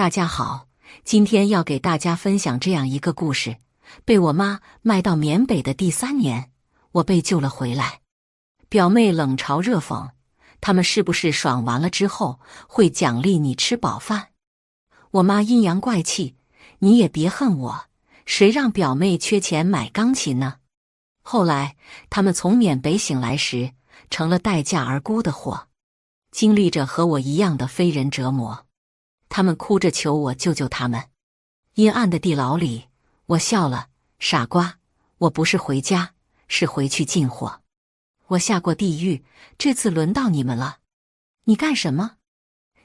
大家好，今天要给大家分享这样一个故事：被我妈卖到缅北的第三年，我被救了回来。表妹冷嘲热讽：“他们是不是爽完了之后会奖励你吃饱饭？”我妈阴阳怪气：“你也别恨我，谁让表妹缺钱买钢琴呢？”后来他们从缅北醒来时，成了待价而沽的货，经历着和我一样的非人折磨。他们哭着求我救救他们。阴暗的地牢里，我笑了：“傻瓜，我不是回家，是回去进货。我下过地狱，这次轮到你们了。你干什么？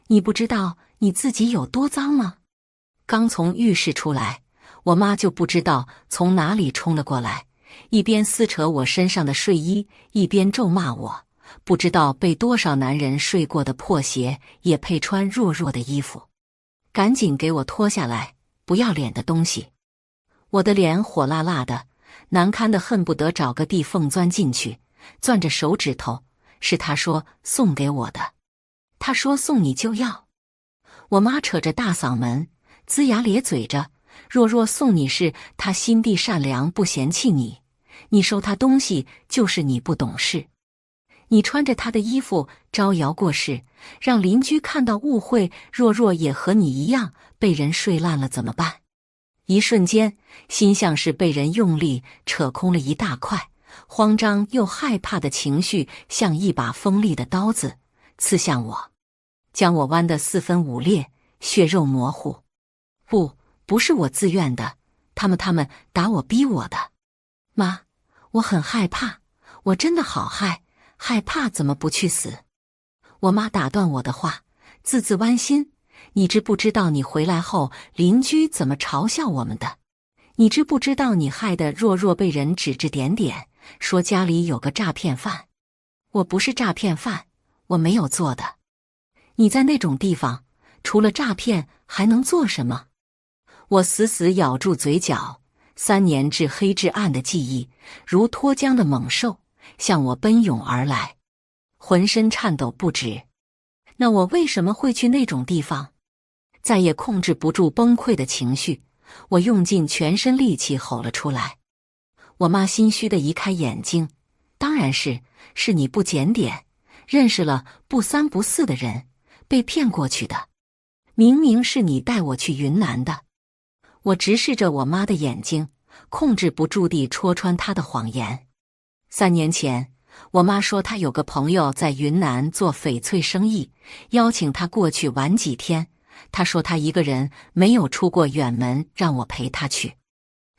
你不知道你自己有多脏吗？”刚从浴室出来，我妈就不知道从哪里冲了过来，一边撕扯我身上的睡衣，一边咒骂我：“不知道被多少男人睡过的破鞋，也配穿弱弱的衣服。”赶紧给我脱下来！不要脸的东西！我的脸火辣辣的，难堪的恨不得找个地缝钻进去，攥着手指头。是他说送给我的，他说送你就要。我妈扯着大嗓门，龇牙咧嘴着：“若若送你是他心地善良，不嫌弃你，你收他东西就是你不懂事。”你穿着他的衣服招摇过市，让邻居看到误会。若若也和你一样被人睡烂了怎么办？一瞬间，心像是被人用力扯空了一大块，慌张又害怕的情绪像一把锋利的刀子刺向我，将我弯得四分五裂，血肉模糊。不，不是我自愿的，他们他们打我逼我的。妈，我很害怕，我真的好害。害怕怎么不去死？我妈打断我的话，字字剜心。你知不知道你回来后邻居怎么嘲笑我们的？你知不知道你害得若若被人指指点点，说家里有个诈骗犯？我不是诈骗犯，我没有做的。你在那种地方，除了诈骗还能做什么？我死死咬住嘴角，三年至黑至暗的记忆如脱缰的猛兽。向我奔涌而来，浑身颤抖不止。那我为什么会去那种地方？再也控制不住崩溃的情绪，我用尽全身力气吼了出来。我妈心虚的移开眼睛：“当然是，是你不检点，认识了不三不四的人，被骗过去的。明明是你带我去云南的。”我直视着我妈的眼睛，控制不住地戳穿她的谎言。三年前，我妈说她有个朋友在云南做翡翠生意，邀请她过去玩几天。她说她一个人没有出过远门，让我陪她去。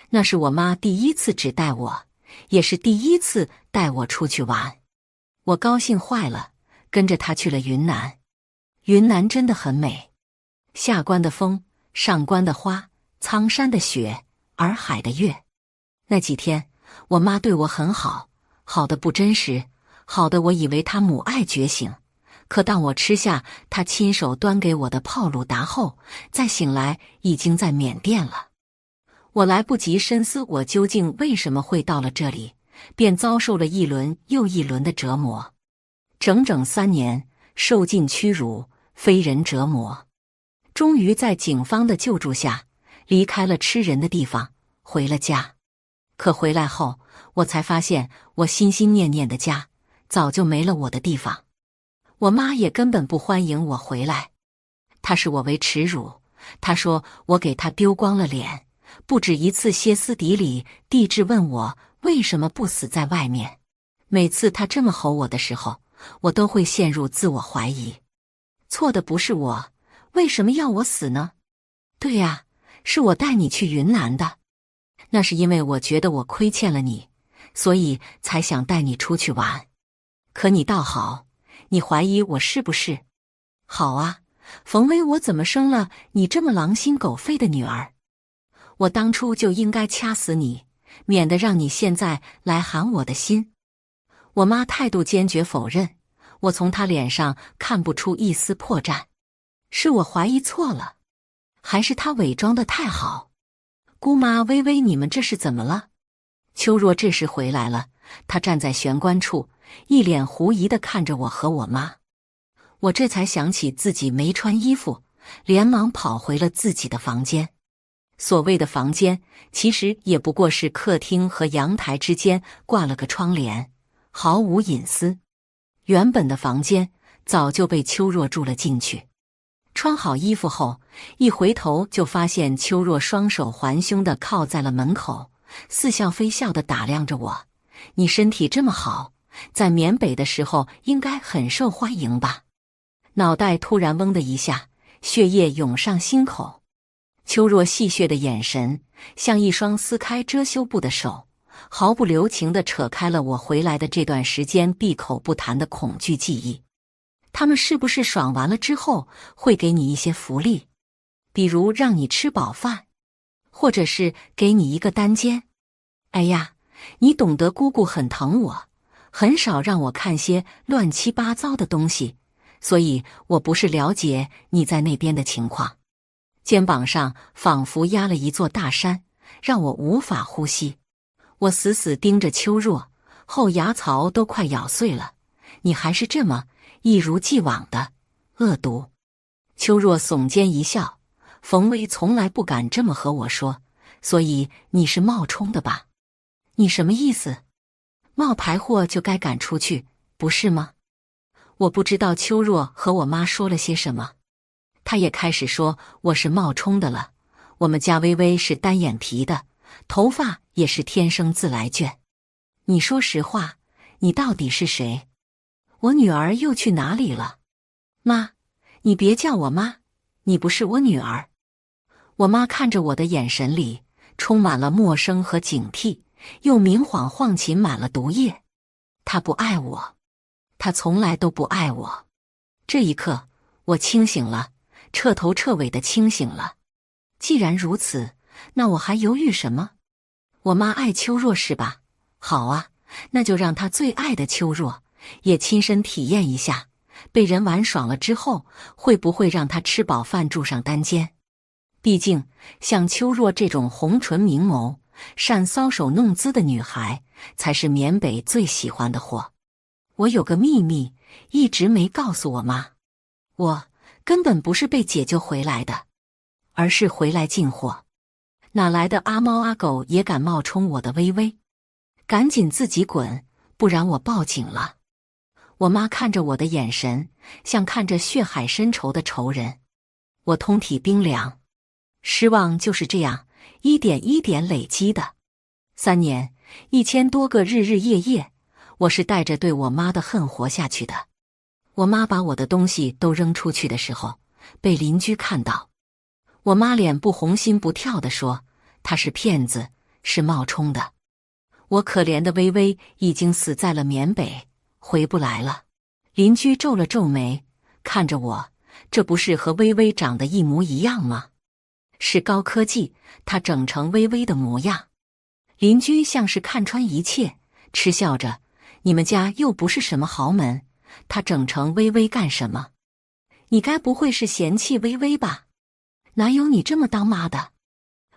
那是我妈第一次只带我，也是第一次带我出去玩。我高兴坏了，跟着她去了云南。云南真的很美，下关的风，上关的花，苍山的雪，洱海的月。那几天，我妈对我很好。好的不真实，好的我以为他母爱觉醒，可当我吃下他亲手端给我的泡鲁达后，再醒来已经在缅甸了。我来不及深思我究竟为什么会到了这里，便遭受了一轮又一轮的折磨，整整三年受尽屈辱，非人折磨，终于在警方的救助下离开了吃人的地方，回了家。可回来后，我才发现，我心心念念的家早就没了我的地方。我妈也根本不欢迎我回来，她视我为耻辱。她说我给她丢光了脸，不止一次歇斯底里地质问我为什么不死在外面。每次她这么吼我的时候，我都会陷入自我怀疑：错的不是我，为什么要我死呢？对呀，是我带你去云南的。那是因为我觉得我亏欠了你，所以才想带你出去玩。可你倒好，你怀疑我是不是？好啊，冯威，我怎么生了你这么狼心狗肺的女儿？我当初就应该掐死你，免得让你现在来寒我的心。我妈态度坚决否认，我从她脸上看不出一丝破绽。是我怀疑错了，还是她伪装的太好？姑妈，微微，你们这是怎么了？秋若这时回来了，她站在玄关处，一脸狐疑的看着我和我妈。我这才想起自己没穿衣服，连忙跑回了自己的房间。所谓的房间，其实也不过是客厅和阳台之间挂了个窗帘，毫无隐私。原本的房间早就被秋若住了进去。穿好衣服后，一回头就发现秋若双手环胸的靠在了门口，似笑非笑的打量着我。你身体这么好，在缅北的时候应该很受欢迎吧？脑袋突然嗡的一下，血液涌上心口。秋若戏谑的眼神，像一双撕开遮羞布的手，毫不留情的扯开了我回来的这段时间闭口不谈的恐惧记忆。他们是不是爽完了之后会给你一些福利，比如让你吃饱饭，或者是给你一个单间？哎呀，你懂得姑姑很疼我，很少让我看些乱七八糟的东西，所以我不是了解你在那边的情况。肩膀上仿佛压了一座大山，让我无法呼吸。我死死盯着秋若，后牙槽都快咬碎了。你还是这么一如既往的恶毒。秋若耸肩一笑，冯威从来不敢这么和我说，所以你是冒充的吧？你什么意思？冒牌货就该赶出去，不是吗？我不知道秋若和我妈说了些什么。她也开始说我是冒充的了。我们家微微是单眼皮的，头发也是天生自来卷。你说实话，你到底是谁？我女儿又去哪里了？妈，你别叫我妈，你不是我女儿。我妈看着我的眼神里充满了陌生和警惕，又明晃晃噙满了毒液。她不爱我，她从来都不爱我。这一刻，我清醒了。彻头彻尾的清醒了。既然如此，那我还犹豫什么？我妈爱秋若是吧？好啊，那就让她最爱的秋若也亲身体验一下，被人玩爽了之后，会不会让她吃饱饭住上单间？毕竟，像秋若这种红唇明眸、善搔首弄姿的女孩，才是缅北最喜欢的货。我有个秘密，一直没告诉我妈。我。根本不是被解救回来的，而是回来进货。哪来的阿猫阿狗也敢冒充我的微微？赶紧自己滚，不然我报警了。我妈看着我的眼神，像看着血海深仇的仇人。我通体冰凉，失望就是这样一点一点累积的。三年，一千多个日日夜夜，我是带着对我妈的恨活下去的。我妈把我的东西都扔出去的时候，被邻居看到。我妈脸不红心不跳的说：“她是骗子，是冒充的。”我可怜的微微已经死在了缅北，回不来了。邻居皱了皱眉，看着我：“这不是和微微长得一模一样吗？是高科技，他整成微微的模样。”邻居像是看穿一切，嗤笑着：“你们家又不是什么豪门。”他整成微微干什么？你该不会是嫌弃微微吧？哪有你这么当妈的？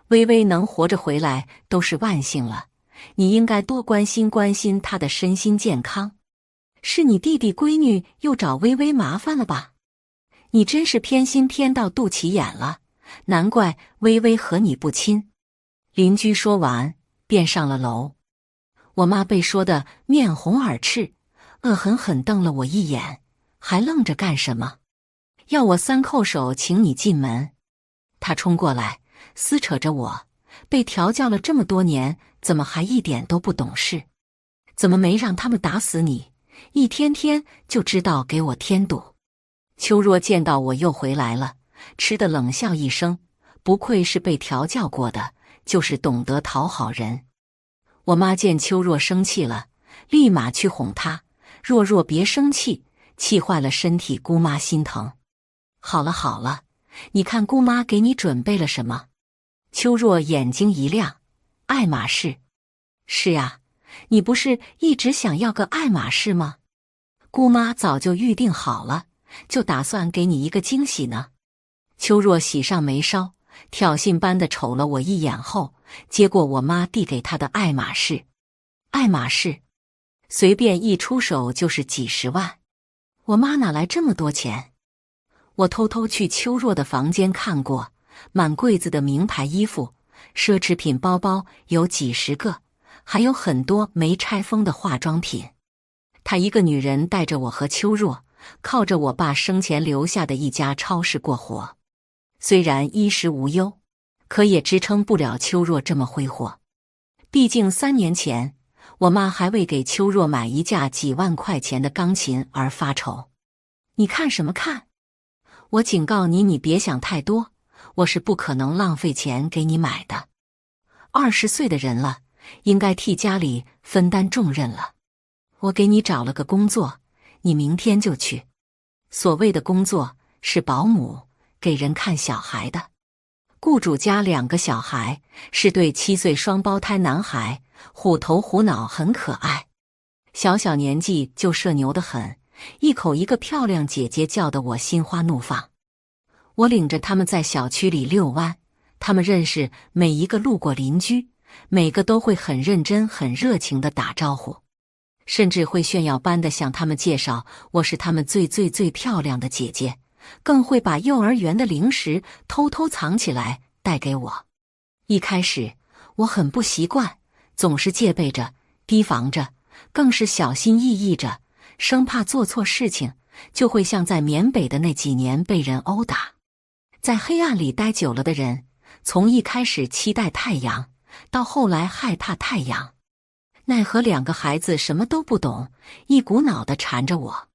微微能活着回来都是万幸了，你应该多关心关心她的身心健康。是你弟弟闺女又找微微麻烦了吧？你真是偏心偏到肚脐眼了，难怪微微和你不亲。邻居说完便上了楼，我妈被说的面红耳赤。恶狠狠瞪了我一眼，还愣着干什么？要我三叩首请你进门？他冲过来撕扯着我，被调教了这么多年，怎么还一点都不懂事？怎么没让他们打死你？一天天就知道给我添堵。秋若见到我又回来了，吃的冷笑一声，不愧是被调教过的，就是懂得讨好人。我妈见秋若生气了，立马去哄她。若若别生气，气坏了身体，姑妈心疼。好了好了，你看姑妈给你准备了什么？秋若眼睛一亮，爱马仕。是呀，你不是一直想要个爱马仕吗？姑妈早就预定好了，就打算给你一个惊喜呢。秋若喜上眉梢，挑衅般的瞅了我一眼后，接过我妈递给她的爱马仕。爱马仕。随便一出手就是几十万，我妈哪来这么多钱？我偷偷去秋若的房间看过，满柜子的名牌衣服、奢侈品包包有几十个，还有很多没拆封的化妆品。她一个女人带着我和秋若，靠着我爸生前留下的一家超市过活。虽然衣食无忧，可也支撑不了秋若这么挥霍。毕竟三年前，我妈还为给秋若买一架几万块钱的钢琴而发愁。你看什么看？我警告你，你别想太多。我是不可能浪费钱给你买的。二十岁的人了，应该替家里分担重任了。我给你找了个工作，你明天就去。所谓的工作是保姆，给人看小孩的。雇主家两个小孩，是对七岁双胞胎男孩，虎头虎脑，很可爱。小小年纪就社牛的很。一口一个漂亮姐姐叫得我心花怒放。我领着他们在小区里遛弯，他们认识每一个路过邻居，每个都会很认真、很热情的打招呼，甚至会炫耀般的向他们介绍我是他们最最最漂亮的姐姐，更会把幼儿园的零食偷偷藏起来带给我。一开始我很不习惯，总是戒备着、提防着，更是小心翼翼着。生怕做错事情，就会像在缅北的那几年被人殴打。在黑暗里待久了的人，从一开始期待太阳，到后来害怕太阳，奈何两个孩子什么都不懂，一股脑的缠着我。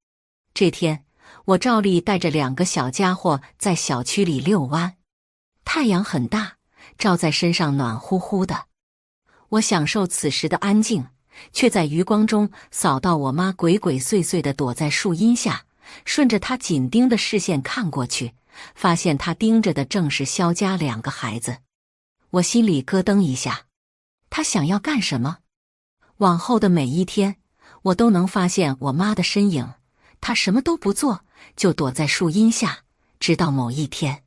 这天，我照例带着两个小家伙在小区里遛弯，太阳很大，照在身上暖乎乎的。我享受此时的安静。却在余光中扫到我妈鬼鬼祟祟的躲在树荫下，顺着她紧盯的视线看过去，发现她盯着的正是肖家两个孩子。我心里咯噔一下，他想要干什么？往后的每一天，我都能发现我妈的身影。她什么都不做，就躲在树荫下。直到某一天，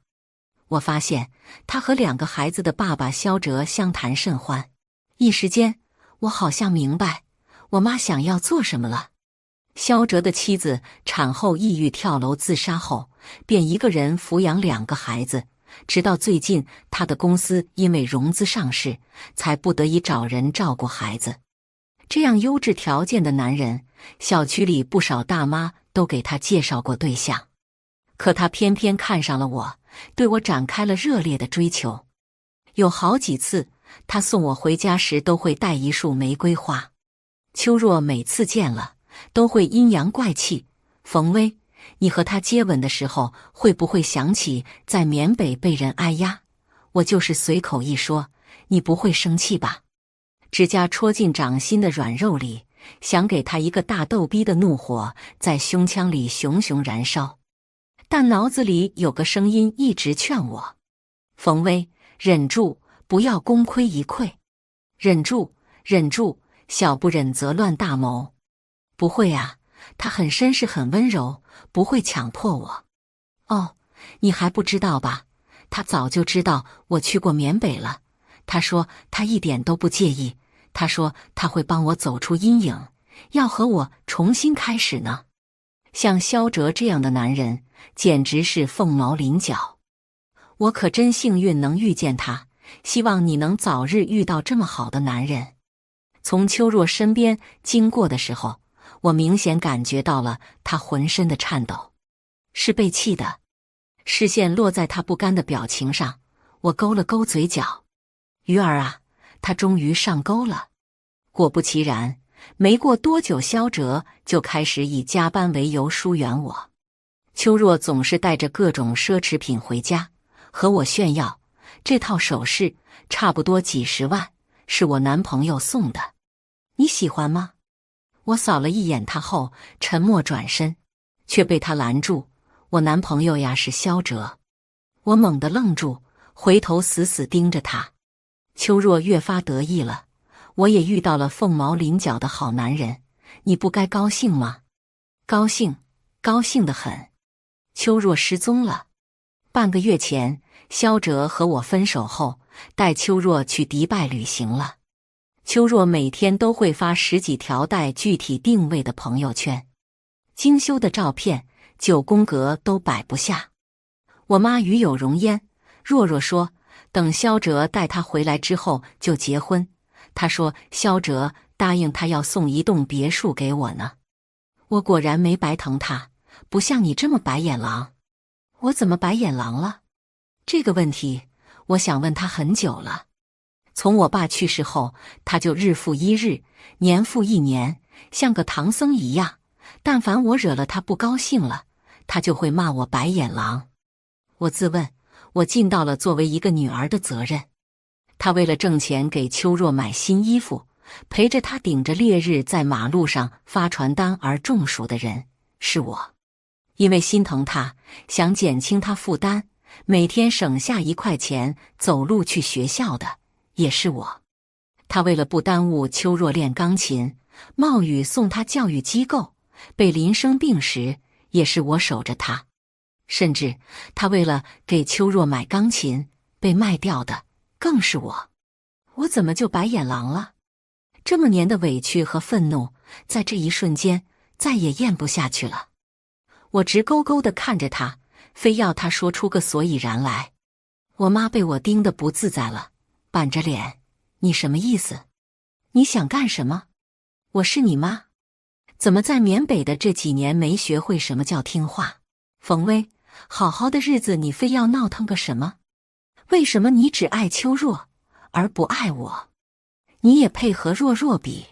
我发现她和两个孩子的爸爸肖哲相谈甚欢，一时间。我好像明白，我妈想要做什么了。肖哲的妻子产后抑郁跳楼自杀后，便一个人抚养两个孩子，直到最近他的公司因为融资上市，才不得已找人照顾孩子。这样优质条件的男人，小区里不少大妈都给他介绍过对象，可他偏偏看上了我，对我展开了热烈的追求，有好几次。他送我回家时都会带一束玫瑰花。秋若每次见了都会阴阳怪气。冯威，你和他接吻的时候会不会想起在缅北被人挨压？我就是随口一说，你不会生气吧？指甲戳进掌心的软肉里，想给他一个大逗逼的怒火在胸腔里熊熊燃烧，但脑子里有个声音一直劝我：冯威，忍住。不要功亏一篑，忍住，忍住，小不忍则乱大谋。不会啊，他很绅士，很温柔，不会强迫我。哦，你还不知道吧？他早就知道我去过缅北了。他说他一点都不介意。他说他会帮我走出阴影，要和我重新开始呢。像肖哲这样的男人，简直是凤毛麟角。我可真幸运，能遇见他。希望你能早日遇到这么好的男人。从秋若身边经过的时候，我明显感觉到了他浑身的颤抖，是被气的。视线落在他不甘的表情上，我勾了勾嘴角。鱼儿啊，他终于上钩了。果不其然，没过多久，肖哲就开始以加班为由疏远我。秋若总是带着各种奢侈品回家，和我炫耀。这套首饰差不多几十万，是我男朋友送的，你喜欢吗？我扫了一眼他后，沉默转身，却被他拦住。我男朋友呀是肖哲，我猛地愣住，回头死死盯着他。秋若越发得意了，我也遇到了凤毛麟角的好男人，你不该高兴吗？高兴，高兴的很。秋若失踪了，半个月前。肖哲和我分手后，带秋若去迪拜旅行了。秋若每天都会发十几条带具体定位的朋友圈，精修的照片，九宫格都摆不下。我妈与有容焉。若若说，等萧哲带她回来之后就结婚。她说萧哲答应她要送一栋别墅给我呢。我果然没白疼他，不像你这么白眼狼。我怎么白眼狼了？这个问题我想问他很久了。从我爸去世后，他就日复一日，年复一年，像个唐僧一样。但凡我惹了他不高兴了，他就会骂我白眼狼。我自问，我尽到了作为一个女儿的责任。他为了挣钱给秋若买新衣服，陪着他顶着烈日在马路上发传单而中暑的人是我。因为心疼他，想减轻他负担，每天省下一块钱走路去学校的。也是我，他为了不耽误秋若练钢琴，冒雨送他教育机构；被林生病时，也是我守着他。甚至他为了给秋若买钢琴，被卖掉的更是我。我怎么就白眼狼了？这么年的委屈和愤怒，在这一瞬间再也咽不下去了。我直勾勾的看着他，非要他说出个所以然来。我妈被我盯得不自在了。板着脸，你什么意思？你想干什么？我是你妈，怎么在缅北的这几年没学会什么叫听话？冯威，好好的日子你非要闹腾个什么？为什么你只爱秋若而不爱我？你也配和若若比？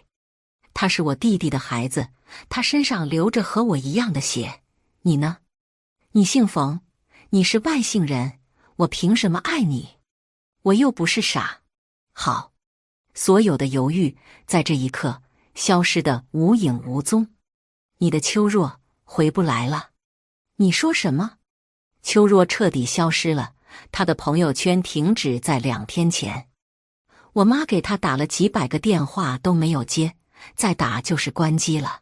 他是我弟弟的孩子，他身上流着和我一样的血。你呢？你姓冯，你是外姓人，我凭什么爱你？我又不是傻，好，所有的犹豫在这一刻消失的无影无踪。你的秋若回不来了。你说什么？秋若彻底消失了，他的朋友圈停止在两天前。我妈给他打了几百个电话都没有接，再打就是关机了。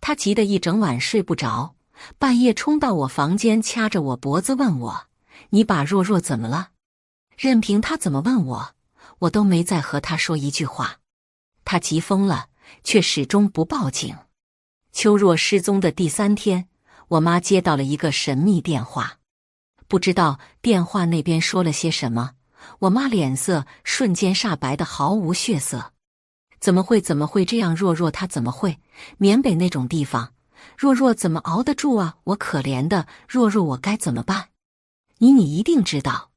他急得一整晚睡不着，半夜冲到我房间，掐着我脖子问我：“你把若若怎么了？”任凭他怎么问我，我都没再和他说一句话。他急疯了，却始终不报警。秋若失踪的第三天，我妈接到了一个神秘电话，不知道电话那边说了些什么。我妈脸色瞬间煞白的毫无血色。怎么会？怎么会这样？若若她怎么会？缅北那种地方，若若怎么熬得住啊？我可怜的若若，我该怎么办？你，你一定知道。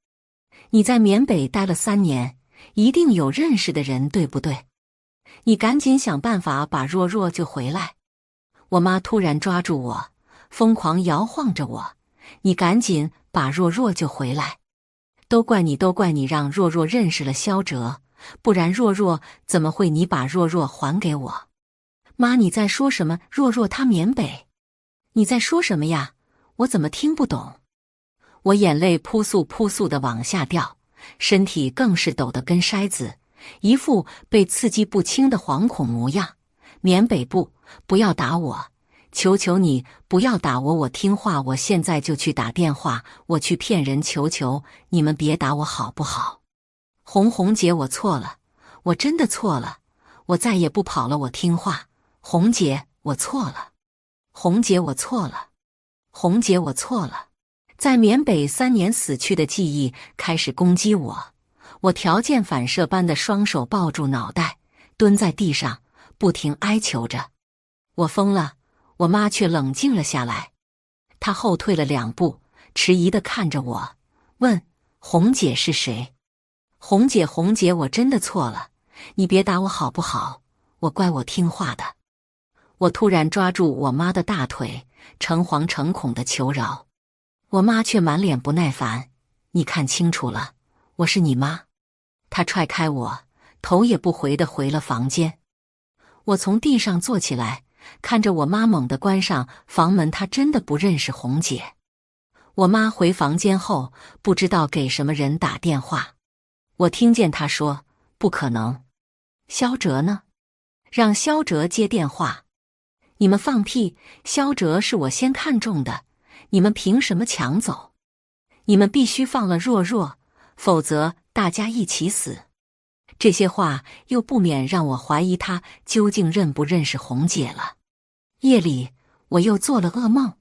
你在缅北待了三年，一定有认识的人，对不对？你赶紧想办法把若若救回来。我妈突然抓住我，疯狂摇晃着我：“你赶紧把若若救回来！都怪你，都怪你，让若若认识了萧哲，不然若若怎么会？你把若若还给我。”妈，你在说什么？若若她缅北，你在说什么呀？我怎么听不懂？我眼泪扑簌扑簌的往下掉，身体更是抖得跟筛子，一副被刺激不轻的惶恐模样。缅北部，不要打我，求求你不要打我，我听话，我现在就去打电话，我去骗人，求求你们别打我好不好？红红姐，我错了，我真的错了，我再也不跑了，我听话。红姐，我错了，红姐，我错了，红姐，我错了。在缅北三年死去的记忆开始攻击我，我条件反射般的双手抱住脑袋，蹲在地上，不停哀求着：“我疯了！”我妈却冷静了下来，她后退了两步，迟疑的看着我，问：“红姐是谁？”“红姐，红姐，我真的错了，你别打我好不好？我乖，我听话的。”我突然抓住我妈的大腿，诚惶诚恐的求饶。我妈却满脸不耐烦，你看清楚了，我是你妈。她踹开我，头也不回的回了房间。我从地上坐起来，看着我妈猛地关上房门。她真的不认识红姐。我妈回房间后，不知道给什么人打电话。我听见她说：“不可能，肖哲呢？让肖哲接电话。”你们放屁！肖哲是我先看中的。你们凭什么抢走？你们必须放了若若，否则大家一起死。这些话又不免让我怀疑他究竟认不认识红姐了。夜里，我又做了噩梦，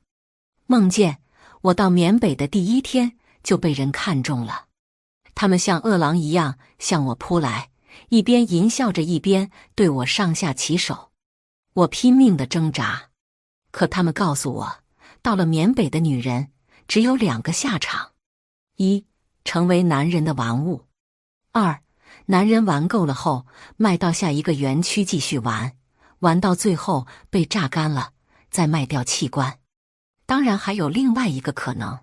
梦见我到缅北的第一天就被人看中了。他们像饿狼一样向我扑来，一边淫笑着，一边对我上下其手。我拼命的挣扎，可他们告诉我，到了缅北的女人只有两个下场：一，成为男人的玩物；二，男人玩够了后卖到下一个园区继续玩，玩到最后被榨干了，再卖掉器官。当然，还有另外一个可能，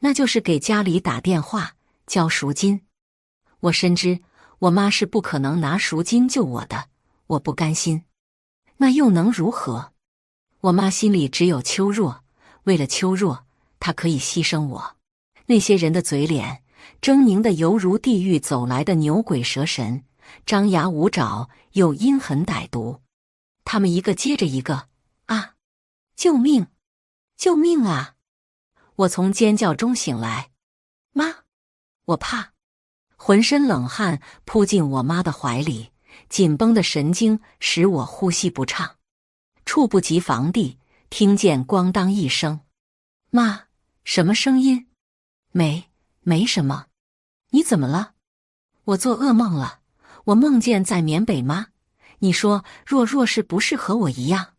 那就是给家里打电话交赎金。我深知我妈是不可能拿赎金救我的，我不甘心。那又能如何？我妈心里只有秋若，为了秋若，她可以牺牲我。那些人的嘴脸狰狞的犹如地狱走来的牛鬼蛇神，张牙舞爪又阴狠歹毒。他们一个接着一个啊！救命！救命啊！我从尖叫中醒来，妈！我怕，浑身冷汗扑进我妈的怀里。紧绷的神经使我呼吸不畅，猝不及防地听见“咣当”一声。妈，什么声音？没，没什么。你怎么了？我做噩梦了。我梦见在缅北吗？你说若若是不是和我一样？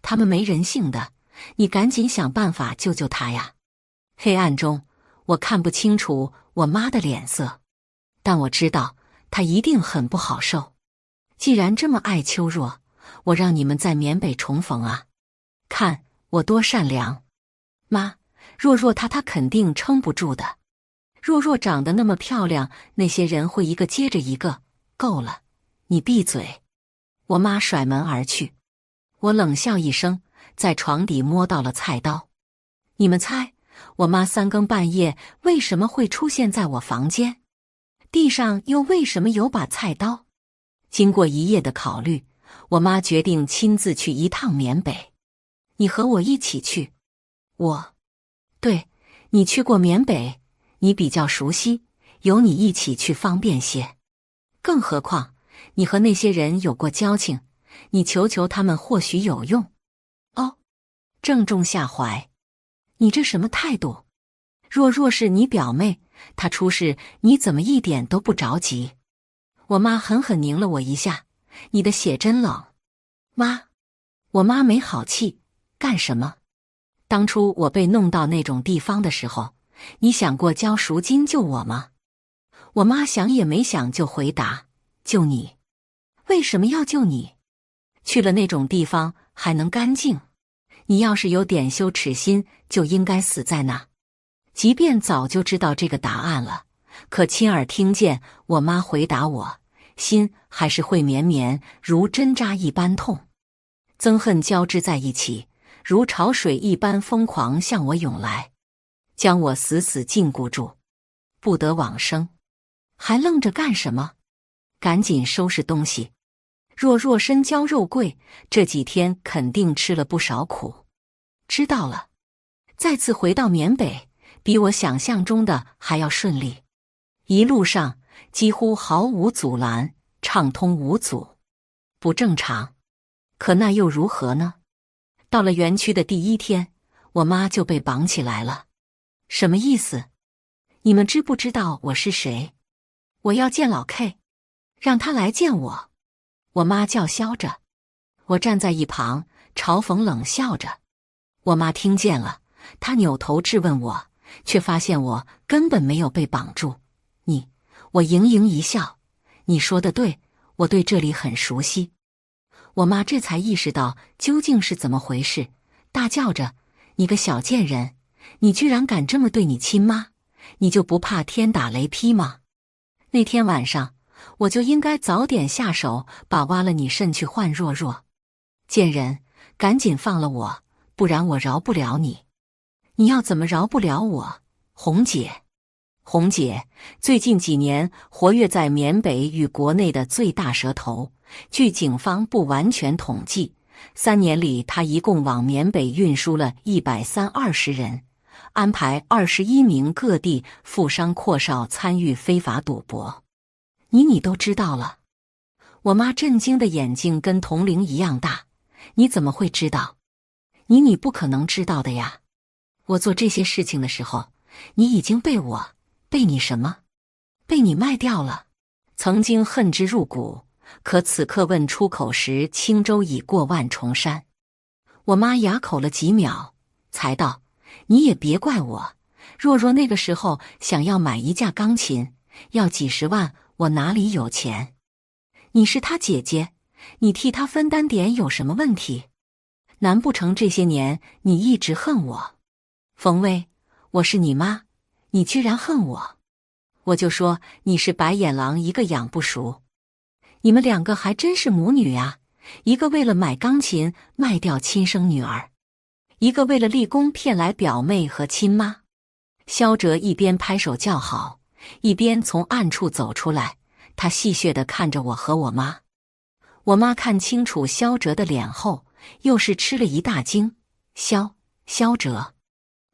他们没人性的，你赶紧想办法救救他呀！黑暗中，我看不清楚我妈的脸色，但我知道她一定很不好受。既然这么爱秋若，我让你们在缅北重逢啊！看我多善良，妈，若若她她肯定撑不住的。若若长得那么漂亮，那些人会一个接着一个。够了，你闭嘴！我妈甩门而去。我冷笑一声，在床底摸到了菜刀。你们猜，我妈三更半夜为什么会出现在我房间？地上又为什么有把菜刀？经过一夜的考虑，我妈决定亲自去一趟缅北。你和我一起去。我，对，你去过缅北，你比较熟悉，有你一起去方便些。更何况你和那些人有过交情，你求求他们或许有用。哦，正中下怀。你这什么态度？若若是你表妹，她出事，你怎么一点都不着急？我妈狠狠拧了我一下，你的血真冷，妈。我妈没好气，干什么？当初我被弄到那种地方的时候，你想过交赎金救我吗？我妈想也没想就回答：救你？为什么要救你？去了那种地方还能干净？你要是有点羞耻心，就应该死在那。即便早就知道这个答案了。可亲耳听见我妈回答我，心还是会绵绵如针扎一般痛，憎恨交织在一起，如潮水一般疯狂向我涌来，将我死死禁锢住，不得往生。还愣着干什么？赶紧收拾东西。若若身娇肉贵，这几天肯定吃了不少苦。知道了，再次回到缅北，比我想象中的还要顺利。一路上几乎毫无阻拦，畅通无阻，不正常。可那又如何呢？到了园区的第一天，我妈就被绑起来了。什么意思？你们知不知道我是谁？我要见老 K，让他来见我。我妈叫嚣着。我站在一旁嘲讽冷笑着。我妈听见了，她扭头质问我，却发现我根本没有被绑住。你，我盈盈一笑。你说的对，我对这里很熟悉。我妈这才意识到究竟是怎么回事，大叫着：“你个小贱人，你居然敢这么对你亲妈！你就不怕天打雷劈吗？那天晚上我就应该早点下手，把挖了你肾去换若若。贱人，赶紧放了我，不然我饶不了你。你要怎么饶不了我，红姐？”红姐最近几年活跃在缅北与国内的最大蛇头。据警方不完全统计，三年里她一共往缅北运输了一百三二十人，安排二十一名各地富商阔少参与非法赌博。你你都知道了？我妈震惊的眼睛跟铜铃一样大。你怎么会知道？你你不可能知道的呀！我做这些事情的时候。你已经被我被你什么？被你卖掉了。曾经恨之入骨，可此刻问出口时，轻舟已过万重山。我妈哑口了几秒，才道：“你也别怪我。若若那个时候想要买一架钢琴，要几十万，我哪里有钱？你是她姐姐，你替她分担点有什么问题？难不成这些年你一直恨我？冯威，我是你妈，你居然恨我？我就说你是白眼狼，一个养不熟。你们两个还真是母女呀！”一个为了买钢琴卖掉亲生女儿，一个为了立功骗来表妹和亲妈。萧哲一边拍手叫好，一边从暗处走出来。他戏谑的看着我和我妈。我妈看清楚萧哲的脸后，又是吃了一大惊。萧萧哲，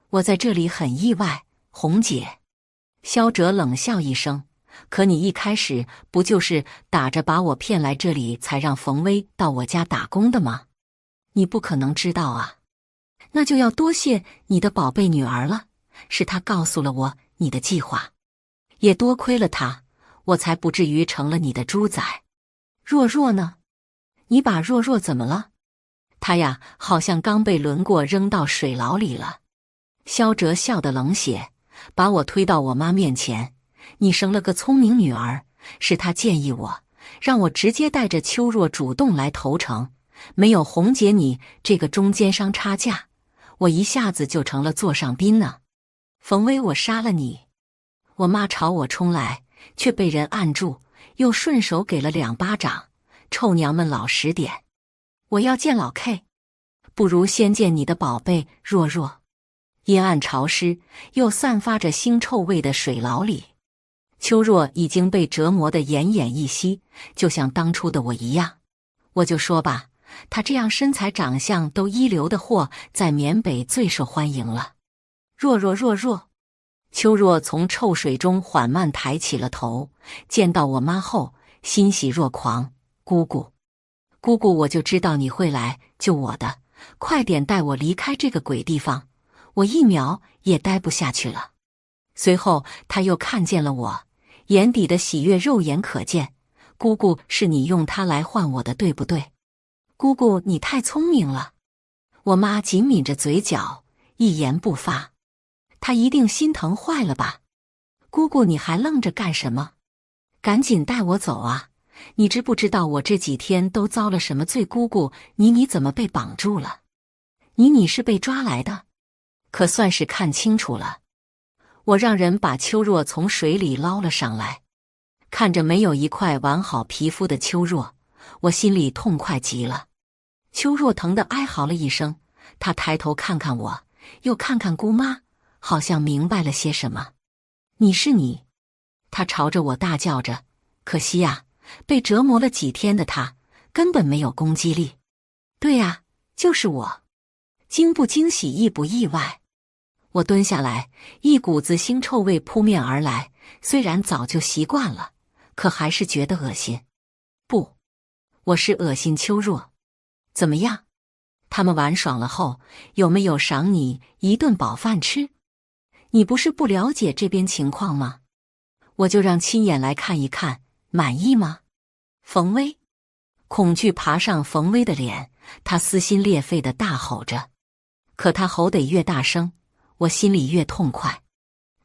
我在这里很意外。红姐，萧哲冷笑一声。可你一开始不就是打着把我骗来这里，才让冯威到我家打工的吗？你不可能知道啊！那就要多谢你的宝贝女儿了，是她告诉了我你的计划，也多亏了她，我才不至于成了你的猪仔。若若呢？你把若若怎么了？她呀，好像刚被轮过，扔到水牢里了。萧哲笑得冷血，把我推到我妈面前。你生了个聪明女儿，是她建议我，让我直接带着秋若主动来投诚，没有红姐你这个中间商差价，我一下子就成了座上宾呢。冯威，我杀了你！我妈朝我冲来，却被人按住，又顺手给了两巴掌。臭娘们，老实点！我要见老 K，不如先见你的宝贝若若。阴暗潮湿又散发着腥臭味的水牢里。秋若已经被折磨得奄奄一息，就像当初的我一样。我就说吧，她这样身材长相都一流的货，在缅北最受欢迎了。若若若若，秋若从臭水中缓慢抬起了头，见到我妈后欣喜若狂。姑姑，姑姑，我就知道你会来救我的，快点带我离开这个鬼地方，我一秒也待不下去了。随后，他又看见了我。眼底的喜悦肉眼可见，姑姑是你用它来换我的，对不对？姑姑，你太聪明了。我妈紧抿着嘴角，一言不发。她一定心疼坏了吧？姑姑，你还愣着干什么？赶紧带我走啊！你知不知道我这几天都遭了什么罪？姑姑，你你怎么被绑住了？你你是被抓来的？可算是看清楚了。我让人把秋若从水里捞了上来，看着没有一块完好皮肤的秋若，我心里痛快极了。秋若疼得哀嚎了一声，她抬头看看我，又看看姑妈，好像明白了些什么。你是你，她朝着我大叫着。可惜呀，被折磨了几天的她根本没有攻击力。对呀，就是我，惊不惊喜，意不意外？我蹲下来，一股子腥臭味扑面而来。虽然早就习惯了，可还是觉得恶心。不，我是恶心秋若。怎么样？他们玩爽了后，有没有赏你一顿饱饭吃？你不是不了解这边情况吗？我就让亲眼来看一看，满意吗？冯威，恐惧爬上冯威的脸，他撕心裂肺的大吼着。可他吼得越大声。我心里越痛快。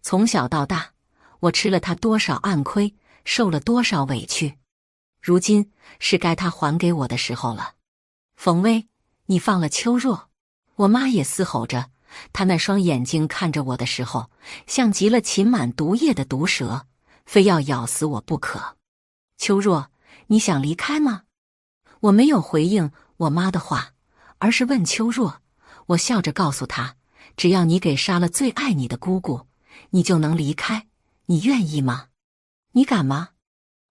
从小到大，我吃了他多少暗亏，受了多少委屈，如今是该他还给我的时候了。冯威，你放了秋若！我妈也嘶吼着，她那双眼睛看着我的时候，像极了噙满毒液的毒蛇，非要咬死我不可。秋若，你想离开吗？我没有回应我妈的话，而是问秋若。我笑着告诉她。只要你给杀了最爱你的姑姑，你就能离开。你愿意吗？你敢吗？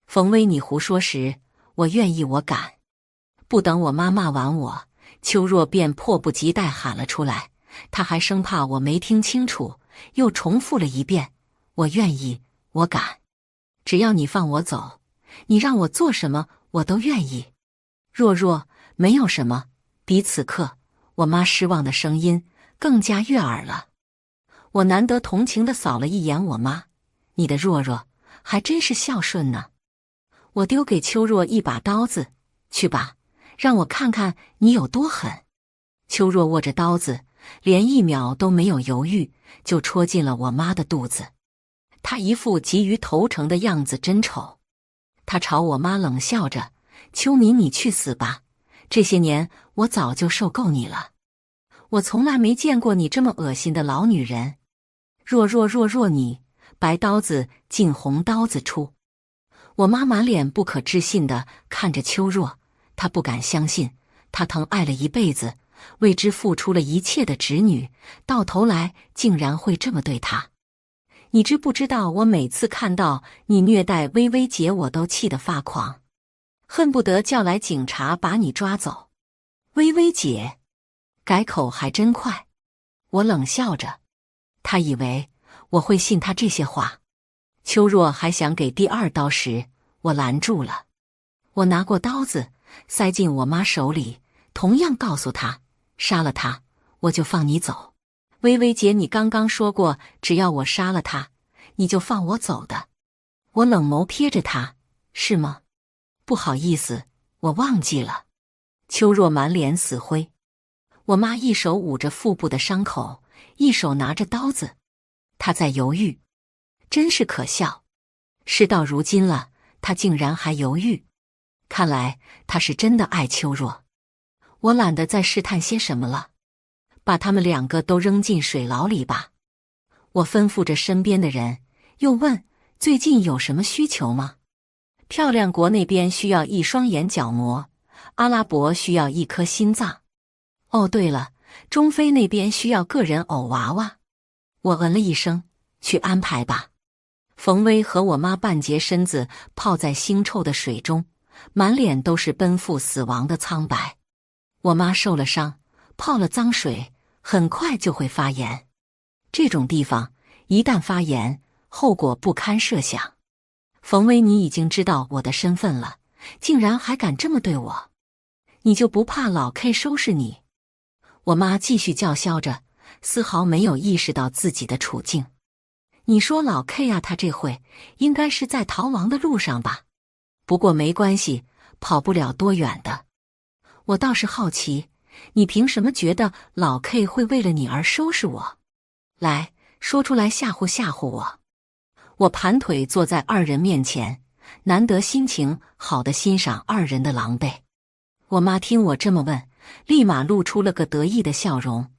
冯威，你胡说时，我愿意，我敢。不等我妈骂完我，秋若便迫不及待喊了出来。他还生怕我没听清楚，又重复了一遍：“我愿意，我敢。只要你放我走，你让我做什么，我都愿意。”若若，没有什么。比此刻，我妈失望的声音。更加悦耳了。我难得同情的扫了一眼我妈，你的若若还真是孝顺呢。我丢给秋若一把刀子，去吧，让我看看你有多狠。秋若握着刀子，连一秒都没有犹豫，就戳进了我妈的肚子。她一副急于投诚的样子，真丑。她朝我妈冷笑着：“秋敏，你去死吧！这些年我早就受够你了。”我从来没见过你这么恶心的老女人，若若若若你白刀子进红刀子出。我妈满脸不可置信的看着秋若，她不敢相信，她疼爱了一辈子，为之付出了一切的侄女，到头来竟然会这么对她。你知不知道，我每次看到你虐待微微姐，我都气得发狂，恨不得叫来警察把你抓走。微微姐。改口还真快，我冷笑着。他以为我会信他这些话。秋若还想给第二刀时，我拦住了。我拿过刀子，塞进我妈手里，同样告诉她：杀了他，我就放你走。微微姐，你刚刚说过，只要我杀了他，你就放我走的。我冷眸瞥着他，是吗？不好意思，我忘记了。秋若满脸死灰。我妈一手捂着腹部的伤口，一手拿着刀子，她在犹豫，真是可笑。事到如今了，她竟然还犹豫，看来她是真的爱秋若。我懒得再试探些什么了，把他们两个都扔进水牢里吧。我吩咐着身边的人，又问：最近有什么需求吗？漂亮国那边需要一双眼角膜，阿拉伯需要一颗心脏。哦，对了，中非那边需要个人偶娃娃。我嗯了一声，去安排吧。冯威和我妈半截身子泡在腥臭的水中，满脸都是奔赴死亡的苍白。我妈受了伤，泡了脏水，很快就会发炎。这种地方一旦发炎，后果不堪设想。冯威，你已经知道我的身份了，竟然还敢这么对我，你就不怕老 K 收拾你？我妈继续叫嚣着，丝毫没有意识到自己的处境。你说老 K 啊，他这会应该是在逃亡的路上吧？不过没关系，跑不了多远的。我倒是好奇，你凭什么觉得老 K 会为了你而收拾我？来说出来吓唬吓唬我。我盘腿坐在二人面前，难得心情好的欣赏二人的狼狈。我妈听我这么问。立马露出了个得意的笑容。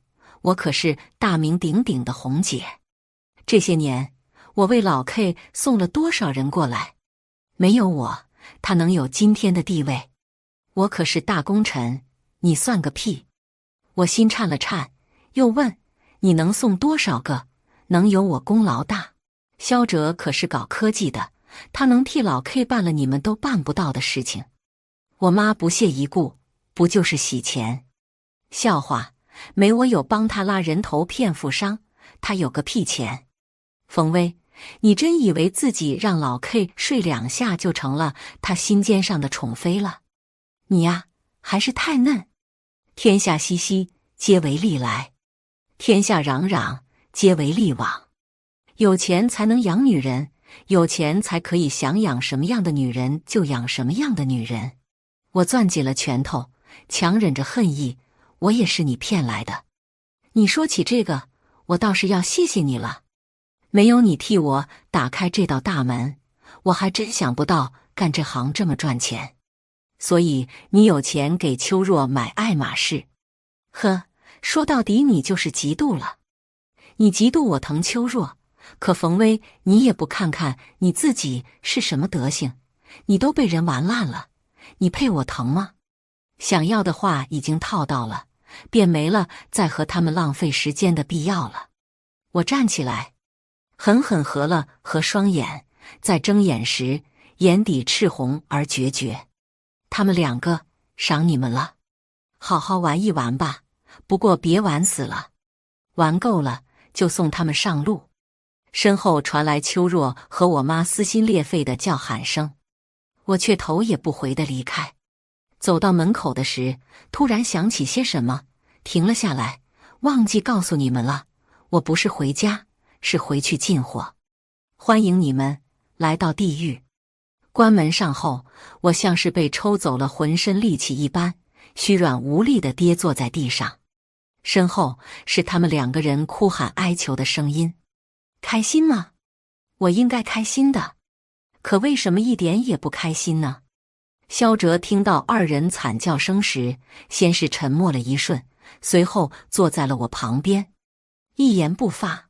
我可是大名鼎鼎的红姐，这些年我为老 K 送了多少人过来？没有我，他能有今天的地位？我可是大功臣，你算个屁！我心颤了颤，又问：你能送多少个？能有我功劳大？肖哲可是搞科技的，他能替老 K 办了你们都办不到的事情。我妈不屑一顾。不就是洗钱？笑话！没我有帮他拉人头骗富商，他有个屁钱！冯威，你真以为自己让老 K 睡两下就成了他心尖上的宠妃了？你呀，还是太嫩！天下熙熙，皆为利来；天下攘攘，皆为利往。有钱才能养女人，有钱才可以想养什么样的女人就养什么样的女人。我攥紧了拳头。强忍着恨意，我也是你骗来的。你说起这个，我倒是要谢谢你了。没有你替我打开这道大门，我还真想不到干这行这么赚钱。所以你有钱给秋若买爱马仕，呵，说到底你就是嫉妒了。你嫉妒我疼秋若，可冯威，你也不看看你自己是什么德行，你都被人玩烂了，你配我疼吗？想要的话已经套到了，便没了再和他们浪费时间的必要了。我站起来，狠狠合了合双眼，在睁眼时眼底赤红而决绝。他们两个赏你们了，好好玩一玩吧，不过别玩死了。玩够了就送他们上路。身后传来秋若和我妈撕心裂肺的叫喊声，我却头也不回的离开。走到门口的时，突然想起些什么，停了下来。忘记告诉你们了，我不是回家，是回去进货。欢迎你们来到地狱。关门上后，我像是被抽走了浑身力气一般，虚软无力的跌坐在地上。身后是他们两个人哭喊哀求的声音。开心吗？我应该开心的，可为什么一点也不开心呢？萧哲听到二人惨叫声时，先是沉默了一瞬，随后坐在了我旁边，一言不发，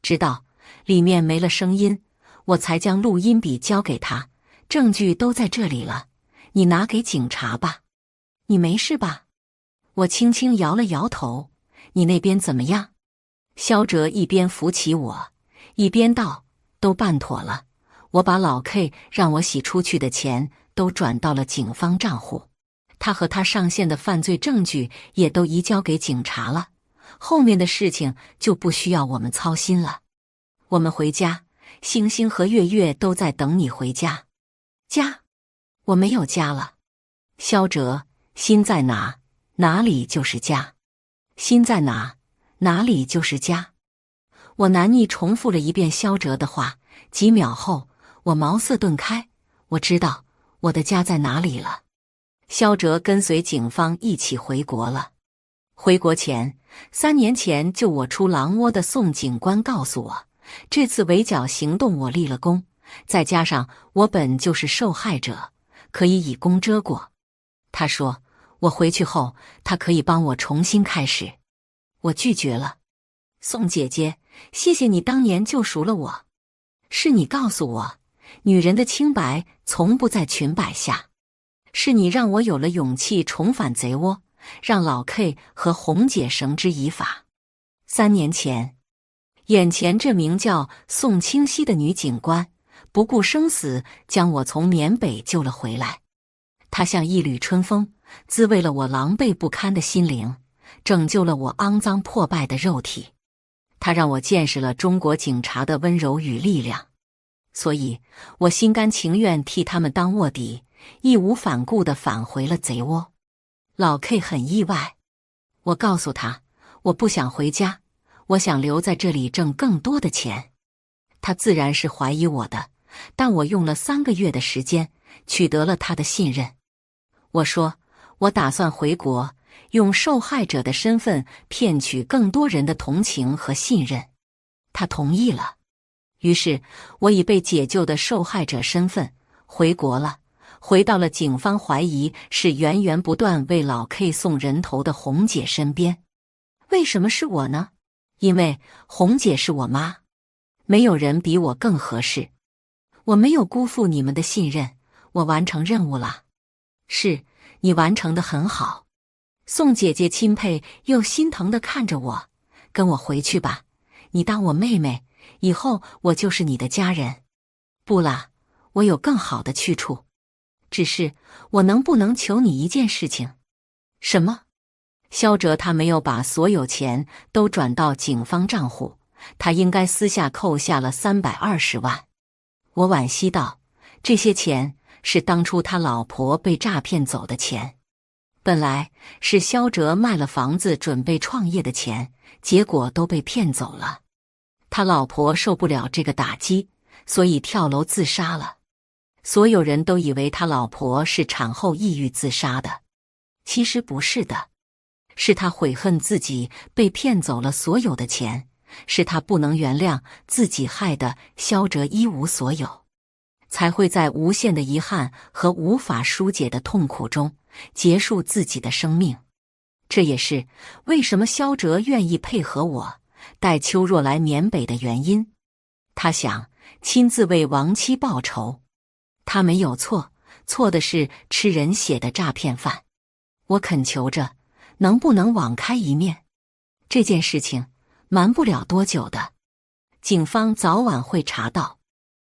直到里面没了声音，我才将录音笔交给他。证据都在这里了，你拿给警察吧。你没事吧？我轻轻摇了摇头。你那边怎么样？萧哲一边扶起我，一边道：“都办妥了，我把老 K 让我洗出去的钱都转到了警方账户，他和他上线的犯罪证据也都移交给警察了，后面的事情就不需要我们操心了。我们回家，星星和月月都在等你回家。家，我没有家了。萧哲，心在哪，哪里就是家。”心在哪，哪里就是家。我难逆重复了一遍萧哲的话。几秒后，我茅塞顿开，我知道我的家在哪里了。肖哲跟随警方一起回国了。回国前，三年前救我出狼窝的宋警官告诉我，这次围剿行动我立了功，再加上我本就是受害者，可以以功遮过。他说。我回去后，他可以帮我重新开始。我拒绝了。宋姐姐，谢谢你当年救赎了我。是你告诉我，女人的清白从不在裙摆下。是你让我有了勇气重返贼窝，让老 K 和红姐绳之以法。三年前，眼前这名叫宋清溪的女警官，不顾生死将我从缅北救了回来。她像一缕春风。滋慰了我狼狈不堪的心灵，拯救了我肮脏破败的肉体。他让我见识了中国警察的温柔与力量，所以我心甘情愿替他们当卧底，义无反顾地返回了贼窝。老 K 很意外，我告诉他我不想回家，我想留在这里挣更多的钱。他自然是怀疑我的，但我用了三个月的时间取得了他的信任。我说。我打算回国，用受害者的身份骗取更多人的同情和信任。他同意了，于是我以被解救的受害者身份回国了，回到了警方怀疑是源源不断为老 K 送人头的红姐身边。为什么是我呢？因为红姐是我妈，没有人比我更合适。我没有辜负你们的信任，我完成任务了。是。你完成的很好，宋姐姐钦佩又心疼的看着我，跟我回去吧，你当我妹妹，以后我就是你的家人。不啦，我有更好的去处，只是我能不能求你一件事情？什么？肖哲他没有把所有钱都转到警方账户，他应该私下扣下了三百二十万。我惋惜道：“这些钱。”是当初他老婆被诈骗走的钱，本来是肖哲卖了房子准备创业的钱，结果都被骗走了。他老婆受不了这个打击，所以跳楼自杀了。所有人都以为他老婆是产后抑郁自杀的，其实不是的，是他悔恨自己被骗走了所有的钱，是他不能原谅自己害得肖哲一无所有。才会在无限的遗憾和无法疏解的痛苦中结束自己的生命。这也是为什么萧哲愿意配合我带邱若来缅北的原因。他想亲自为亡妻报仇。他没有错，错的是吃人血的诈骗犯。我恳求着，能不能网开一面？这件事情瞒不了多久的，警方早晚会查到。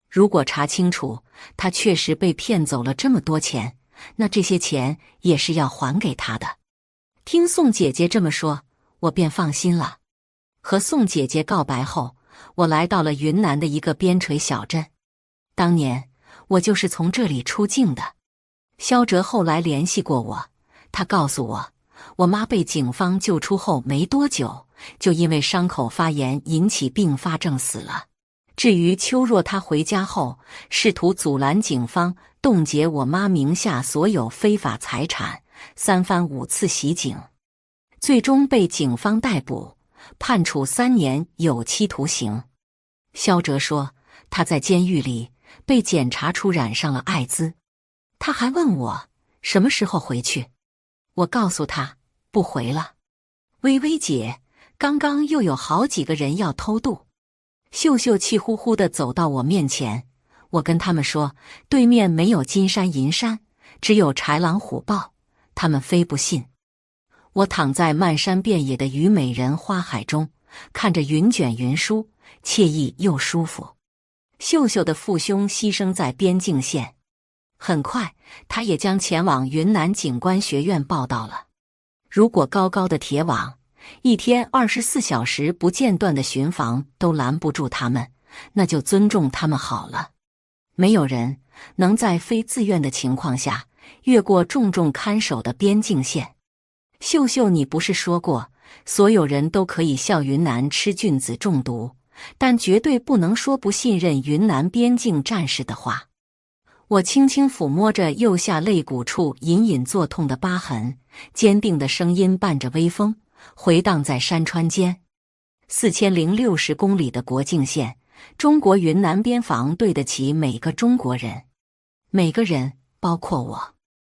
如果查清楚他确实被骗走了这么多钱，那这些钱也是要还给他的。听宋姐姐这么说，我便放心了。和宋姐姐告白后，我来到了云南的一个边陲小镇。当年我就是从这里出境的。肖哲后来联系过我，他告诉我，我妈被警方救出后没多久，就因为伤口发炎引起并发症死了。至于邱若，他回家后试图阻拦警方冻结我妈名下所有非法财产，三番五次袭警，最终被警方逮捕，判处三年有期徒刑。肖哲说，他在监狱里被检查出染上了艾滋，他还问我什么时候回去。我告诉他不回了。微微姐，刚刚又有好几个人要偷渡。秀秀气呼呼的走到我面前，我跟他们说，对面没有金山银山，只有豺狼虎豹。他们非不信。我躺在漫山遍野的虞美人花海中，看着云卷云舒，惬意又舒服。秀秀的父兄牺牲在边境线。很快，他也将前往云南警官学院报道了。如果高高的铁网，一天二十四小时不间断的巡防都拦不住他们，那就尊重他们好了。没有人能在非自愿的情况下越过重重看守的边境线。秀秀，你不是说过，所有人都可以笑云南吃菌子中毒，但绝对不能说不信任云南边境战士的话。我轻轻抚摸着右下肋骨处隐隐作痛的疤痕，坚定的声音伴着微风回荡在山川间。四千零六十公里的国境线，中国云南边防对得起每个中国人，每个人，包括我。